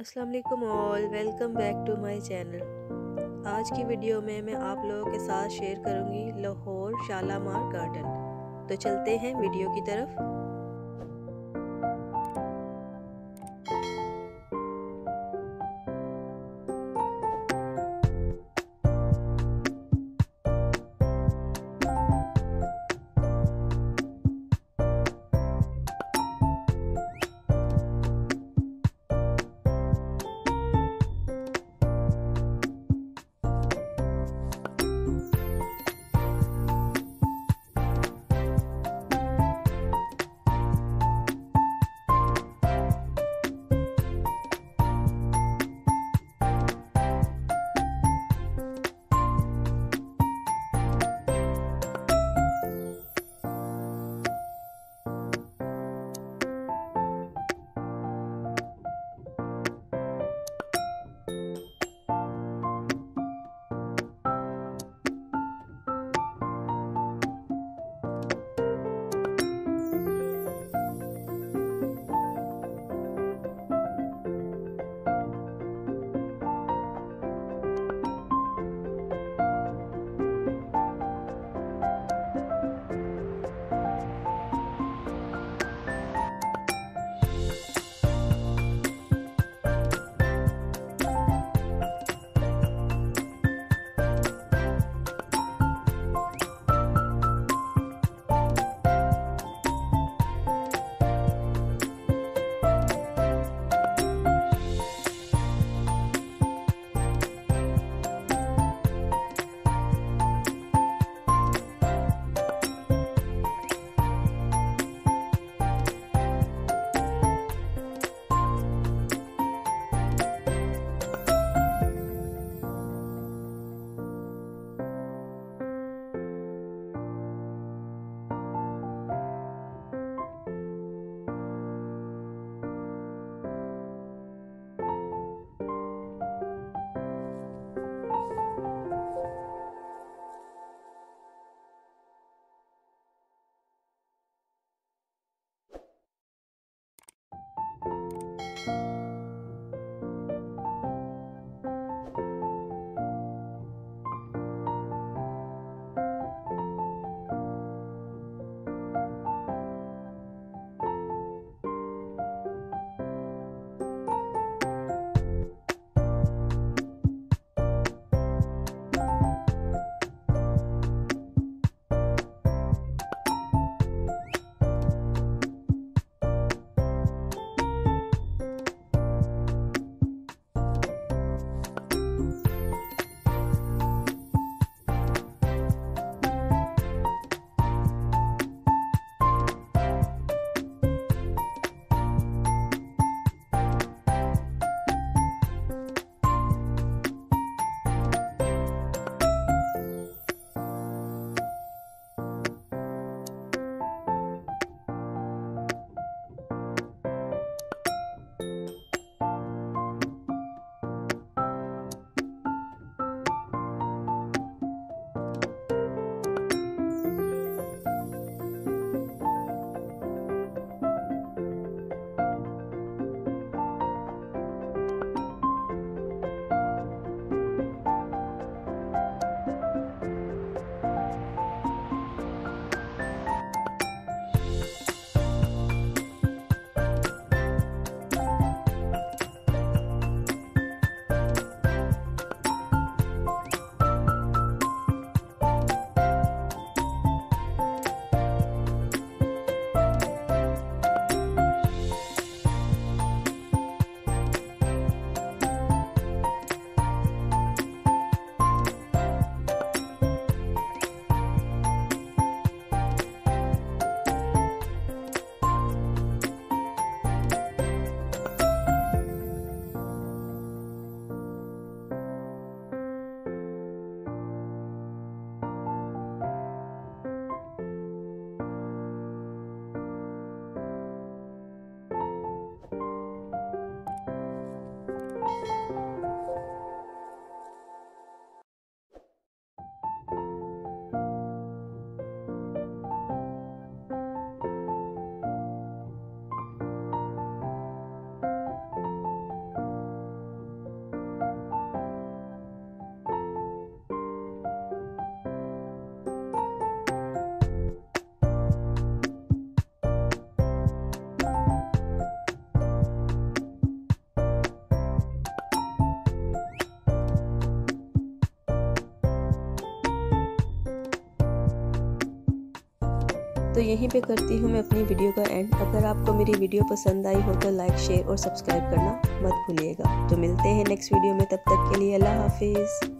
वालेकुम all, welcome back to my channel. आज की वीडियो में मैं आप लोगों के साथ शेयर करूँगी लाहौर शालामार गार्डन। तो चलते हैं वीडियो की तरफ़। तो यहीं पे करती हूँ मैं अपनी वीडियो का एंड अगर आपको मेरी वीडियो पसंद आई हो तो लाइक शेयर और सब्सक्राइब करना मत भूलिएगा। तो मिलते हैं नेक्स्ट वीडियो में, तब तक के लिए अल्लाह हाफिज़।